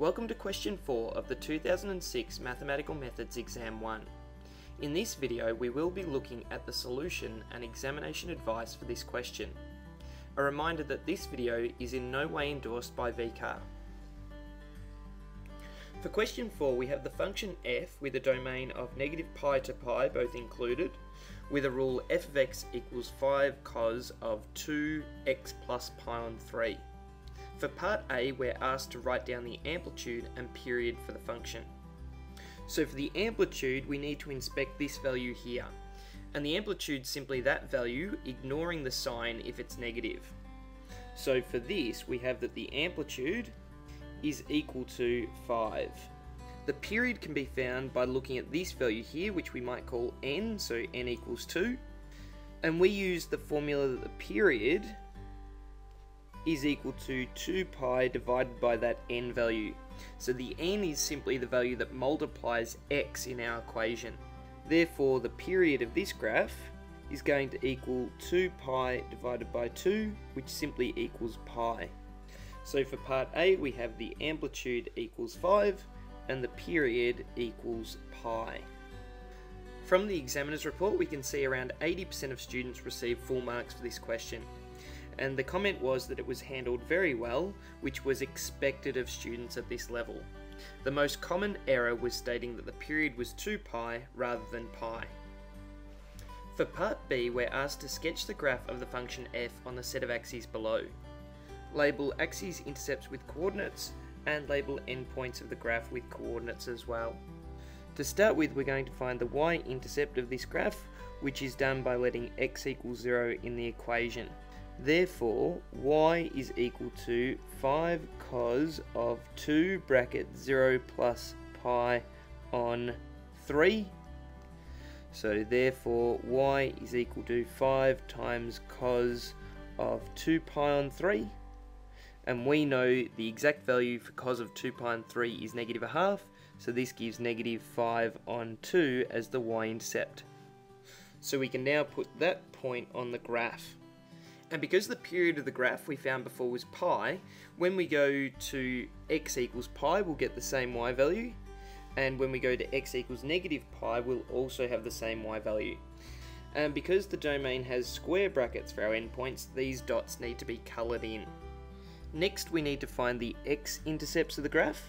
Welcome to question 4 of the 2006 Mathematical Methods Exam 1. In this video we will be looking at the solution and examination advice for this question. A reminder that this video is in no way endorsed by VCAA. For question 4 we have the function f with a domain of negative pi to pi both included with a rule f of x equals 5 cos of 2x plus pi on 3. For part A, we're asked to write down the amplitude and period for the function. So for the amplitude, we need to inspect this value here. And the amplitude is simply that value, ignoring the sign if it's negative. So for this, we have that the amplitude is equal to 5. The period can be found by looking at this value here, which we might call n, so n equals 2. And we use the formula that the period is equal to 2 pi divided by that n value. So the n is simply the value that multiplies x in our equation. Therefore, the period of this graph is going to equal 2 pi divided by 2, which simply equals pi. So for part A, we have the amplitude equals 5, and the period equals pi. From the examiner's report, we can see around 80% of students received full marks for this question and the comment was that it was handled very well, which was expected of students at this level. The most common error was stating that the period was 2 pi rather than pi. For part B, we're asked to sketch the graph of the function f on the set of axes below. Label axes intercepts with coordinates, and label endpoints of the graph with coordinates as well. To start with, we're going to find the y-intercept of this graph, which is done by letting x equals 0 in the equation. Therefore, y is equal to 5 cos of 2 bracket 0 plus pi on 3. So therefore, y is equal to 5 times cos of 2 pi on 3. And we know the exact value for cos of 2 pi on 3 is negative a half. So this gives negative 5 on 2 as the y-intercept. So we can now put that point on the graph. And because the period of the graph we found before was pi, when we go to x equals pi, we'll get the same y value. And when we go to x equals negative pi, we'll also have the same y value. And because the domain has square brackets for our endpoints, these dots need to be coloured in. Next, we need to find the x-intercepts of the graph,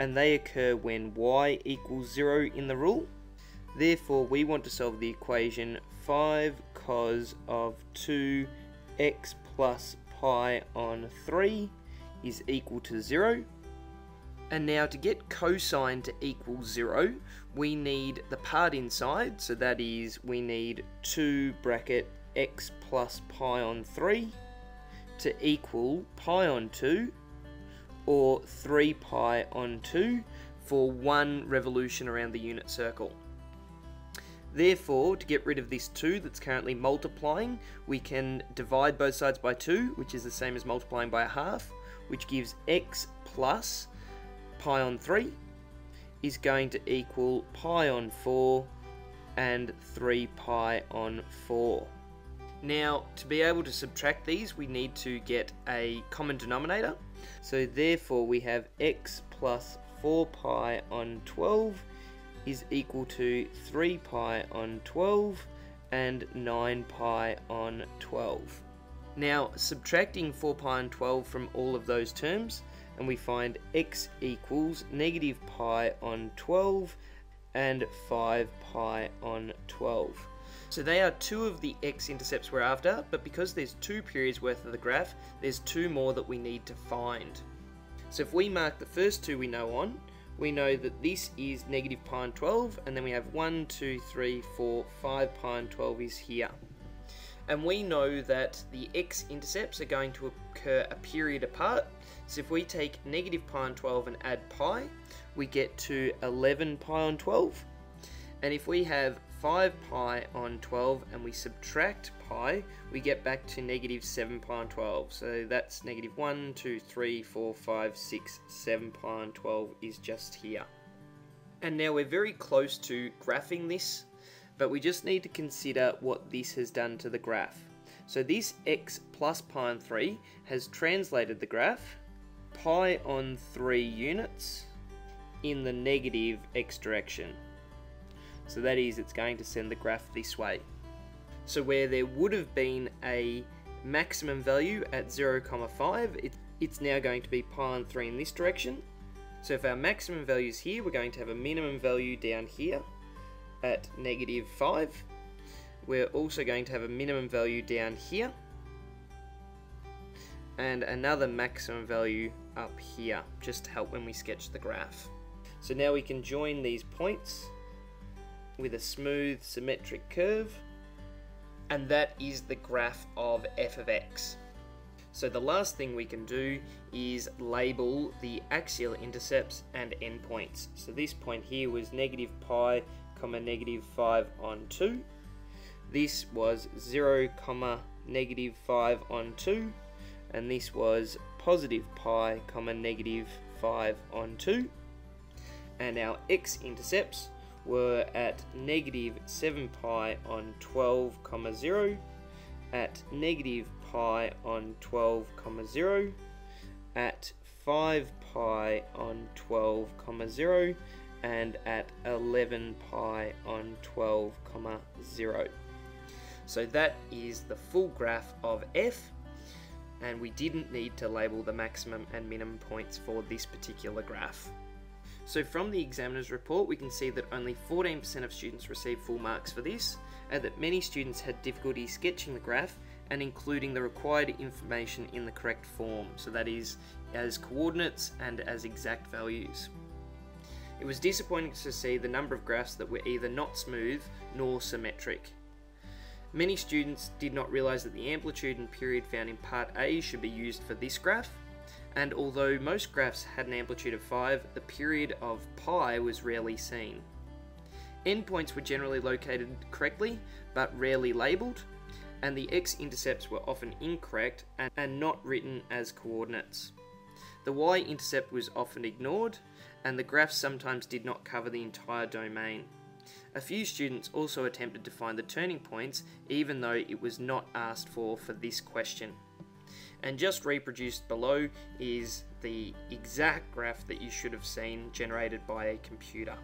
and they occur when y equals 0 in the rule. Therefore, we want to solve the equation 5 cos of 2 x plus pi on 3 is equal to 0. And now to get cosine to equal 0, we need the part inside, so that is we need 2 bracket x plus pi on 3 to equal pi on 2 or 3 pi on 2 for one revolution around the unit circle. Therefore, to get rid of this 2 that's currently multiplying, we can divide both sides by 2, which is the same as multiplying by a half, which gives x plus pi on 3 is going to equal pi on 4 and 3 pi on 4. Now, to be able to subtract these, we need to get a common denominator. So therefore, we have x plus 4 pi on 12 is equal to 3 pi on 12 and 9 pi on 12. Now subtracting 4 pi on 12 from all of those terms and we find x equals negative pi on 12 and 5 pi on 12. So they are two of the x-intercepts we're after, but because there's two periods worth of the graph, there's two more that we need to find. So if we mark the first two we know on, we know that this is negative pi on 12, and then we have 1, 2, 3, 4, 5 pi on 12 is here. And we know that the x-intercepts are going to occur a period apart, so if we take negative pi on 12 and add pi, we get to 11 pi on 12. And if we have 5 pi on 12 and we subtract pi, we get back to negative 7 pi on 12. So that's negative 1, 2, 3, 4, 5, 6, 7 pi on 12 is just here. And now we're very close to graphing this, but we just need to consider what this has done to the graph. So this x plus pi on 3 has translated the graph. pi on 3 units in the negative x direction. So that is, it's going to send the graph this way. So where there would have been a maximum value at 0, 5, it, it's now going to be pi on 3 in this direction. So if our maximum value is here, we're going to have a minimum value down here at negative 5. We're also going to have a minimum value down here and another maximum value up here just to help when we sketch the graph. So now we can join these points with a smooth symmetric curve and that is the graph of f of x. So the last thing we can do is label the axial intercepts and endpoints. So this point here was negative pi comma negative 5 on 2. This was 0 comma negative 5 on 2 and this was positive pi comma negative 5 on 2 and our x-intercepts were at negative 7 pi on 12 comma 0 at negative pi on 12 comma 0 at 5 pi on 12 comma 0 and at 11 pi on 12 comma 0 so that is the full graph of f and we didn't need to label the maximum and minimum points for this particular graph. So from the examiner's report we can see that only 14% of students received full marks for this and that many students had difficulty sketching the graph and including the required information in the correct form, so that is as coordinates and as exact values. It was disappointing to see the number of graphs that were either not smooth nor symmetric. Many students did not realise that the amplitude and period found in part A should be used for this graph, and although most graphs had an amplitude of 5, the period of pi was rarely seen. Endpoints were generally located correctly, but rarely labelled, and the x-intercepts were often incorrect and, and not written as coordinates. The y-intercept was often ignored, and the graphs sometimes did not cover the entire domain. A few students also attempted to find the turning points even though it was not asked for for this question. And just reproduced below is the exact graph that you should have seen generated by a computer.